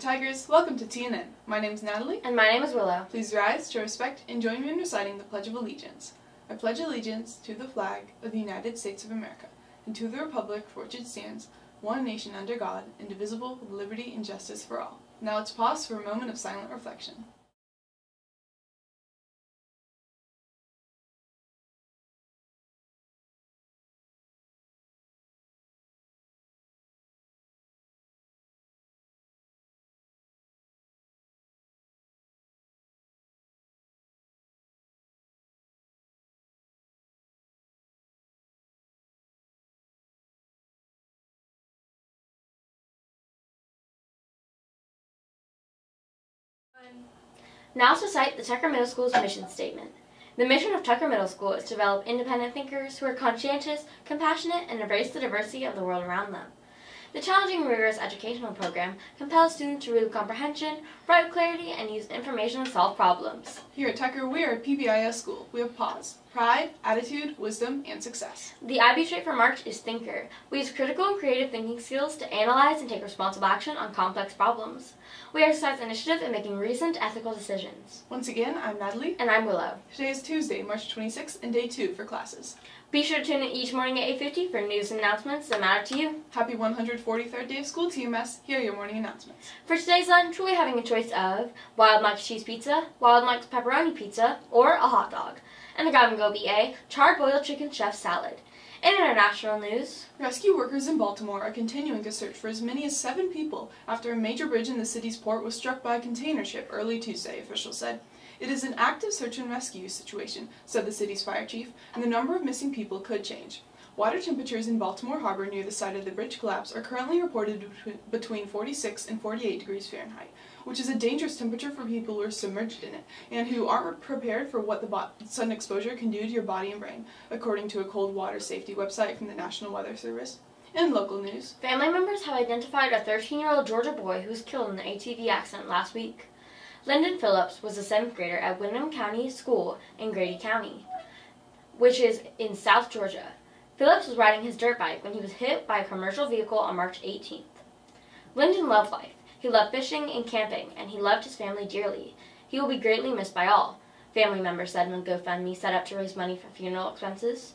Tigers, welcome to TNN. My name is Natalie. And my name is Willow. Please rise to respect and join me in reciting the Pledge of Allegiance. I pledge allegiance to the flag of the United States of America and to the republic for which it stands, one nation under God, indivisible, with liberty and justice for all. Now let's pause for a moment of silent reflection. Now to cite the Tucker Middle School's mission statement. The mission of Tucker Middle School is to develop independent thinkers who are conscientious, compassionate, and embrace the diversity of the world around them. The challenging, rigorous educational program compels students to read with comprehension, write with clarity, and use information to solve problems. Here at Tucker, we are a PBIS school. We have PAWS, pride, attitude, wisdom, and success. The IB trait for March is thinker. We use critical and creative thinking skills to analyze and take responsible action on complex problems. We exercise initiative in making recent ethical decisions. Once again, I'm Natalie. And I'm Willow. Today is Tuesday, March 26th, and day two for classes. Be sure to tune in each morning at 8.50 for news and announcements that matter to you. Happy 143rd day of school, TMS. Here are your morning announcements. For today's lunch, we'll be having a choice of Wild Mike's Cheese Pizza, Wild Mike's Pepperoni Pizza, or a hot dog. And the Grab and Go BA, Charred Boiled Chicken Chef Salad. In international news, rescue workers in Baltimore are continuing to search for as many as seven people after a major bridge in the city's port was struck by a container ship early Tuesday, officials said. It is an active search and rescue situation, said the city's fire chief, and the number of missing people could change. Water temperatures in Baltimore Harbor near the site of the bridge collapse are currently reported between 46 and 48 degrees Fahrenheit, which is a dangerous temperature for people who are submerged in it and who aren't prepared for what the sun exposure can do to your body and brain, according to a cold water safety website from the National Weather Service. In local news, family members have identified a 13-year-old Georgia boy who was killed in an ATV accident last week. Lyndon Phillips was a seventh grader at Windham County School in Grady County, which is in South Georgia. Phillips was riding his dirt bike when he was hit by a commercial vehicle on March 18th. Lyndon loved life. He loved fishing and camping, and he loved his family dearly. He will be greatly missed by all, family members said when GoFundMe set up to raise money for funeral expenses.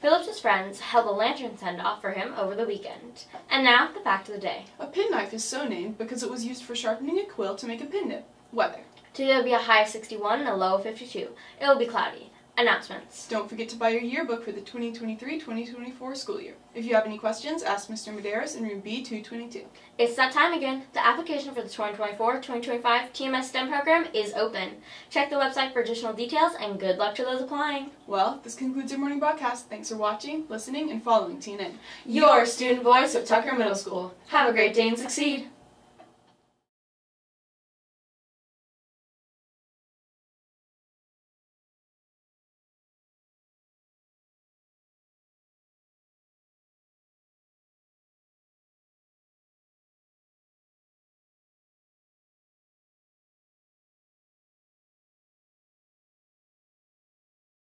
Phillips's friends held a lantern send-off for him over the weekend. And now, the fact of the day. A penknife is so named because it was used for sharpening a quill to make a pen nib. Weather. Today will be a high of 61 and a low of 52. It will be cloudy. Announcements. Don't forget to buy your yearbook for the 2023-2024 school year. If you have any questions, ask Mr. Medeiros in room B222. It's that time again. The application for the 2024-2025 TMS STEM program is open. Check the website for additional details and good luck to those applying. Well, this concludes your morning broadcast. Thanks for watching, listening, and following TNN. Your student voice of Tucker Middle School. Have a great day and succeed.